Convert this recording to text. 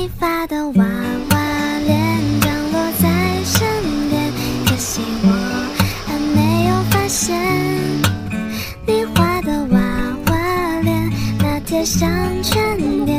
你发的娃娃脸降落在身边，可惜我还没有发现。你画的娃娃脸那贴上全脸。